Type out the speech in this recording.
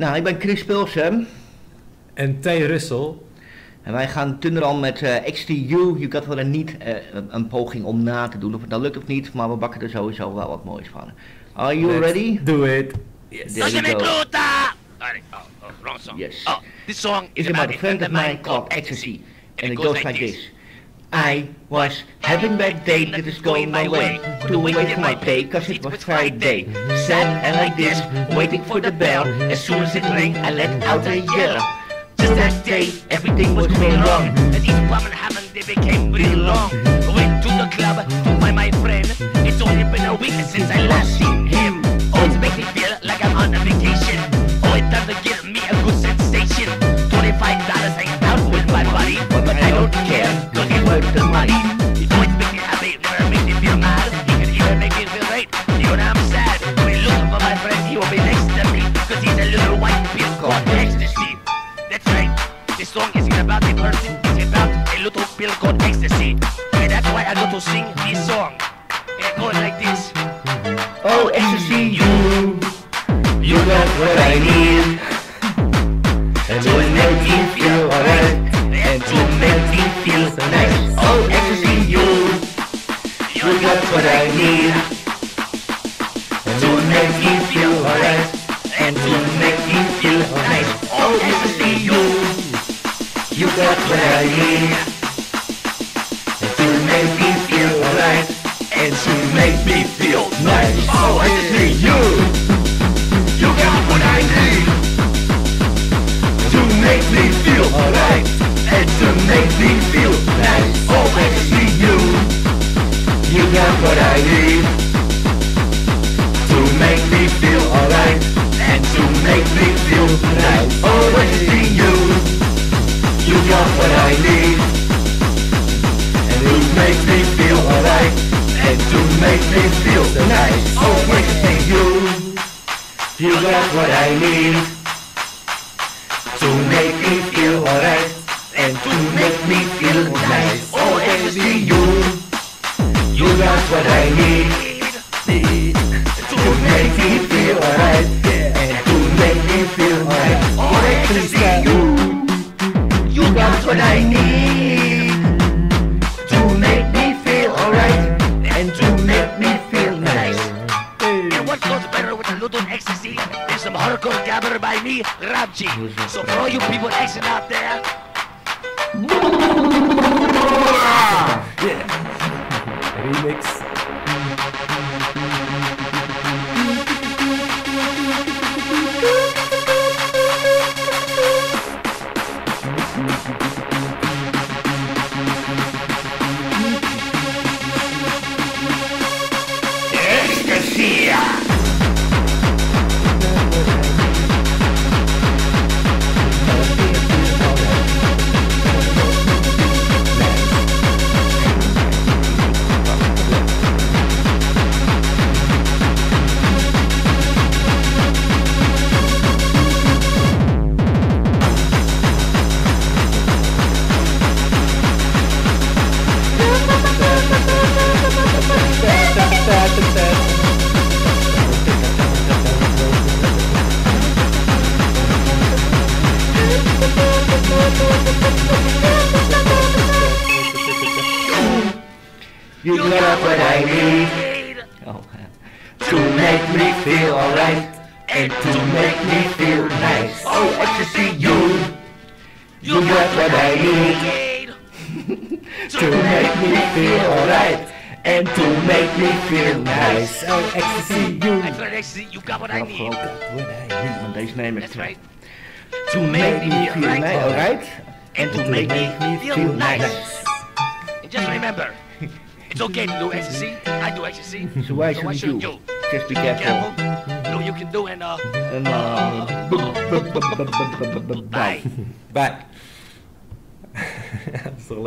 Nou, ik ben Chris Pilsen. En T. Russell. En wij gaan tunnelen met uh, XTU. Je got wel een niet uh, een poging om na te doen. Of het nou lukt of niet, maar we bakken er sowieso wel wat moois van. Are you Let's ready? Do it. Yes. There you go. Oh, oh, wrong song. Yes. Oh, this song is, Is about a friend of mine called Ecstasy. And it goes like this. I was having bad day that is going my way. Doing for my pay cause it was Friday. Sad and like this, waiting for the bell. As soon as it rang I let out a yell. Just that day, everything was going wrong. And each woman having they became real long. Went to the club to find my friend. It's only been a week since I last seen him the I'm looking for my friend, he will be next to me Cause he's a little white pill called ecstasy That's right, this song isn't about a person It's about a little pill called ecstasy. And that's why I go to sing this song. It goes like this. Oh, ecstasy, you. You got what I need. And make I need to make me feel alright And to make me feel nice. Oh, ecstasy, you. You got what I got what I need To make me feel alright. And to make me feel nice Oh, ecstasy, you? You got what I need And to make me feel alright. And to make me feel nice Oh, ecstasy, you? You got what I need To make me feel alright. And to make me feel nice what I need To make me feel alright And to make me feel nice Oh, ecstasy, you You got what I need To make me feel alright And to make me feel nice And what goes better with a little ecstasy Than some hardcore gabber by me, G So for all you people Xing out there Remix. You got what I need. oh, To make me feel alright And to make me feel nice. Oh, ecstasy, you You. Got what I need. To make me feel alright And to make me feel nice. Oh, oh ecstasy, you. Ecstasy, you got what I need. Want deze neem ik That's right. To make me feel nice, alright? And to make me feel nice. And just mm. remember It's okay to do ecstasy I do ecstasy So why So shouldn't you? you? Just be careful. careful what you can do and uh En uh, Bye Bye. dat is toch